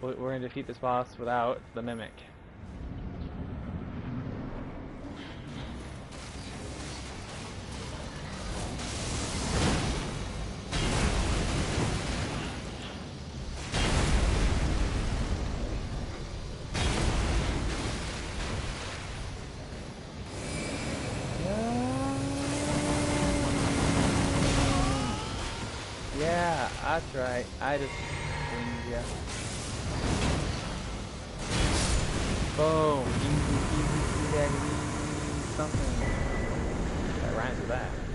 we- we're gonna defeat this boss without the mimic. Yeah, that's right. I just ya. Boom. Easy, easy, easy, something. That rhymes with that.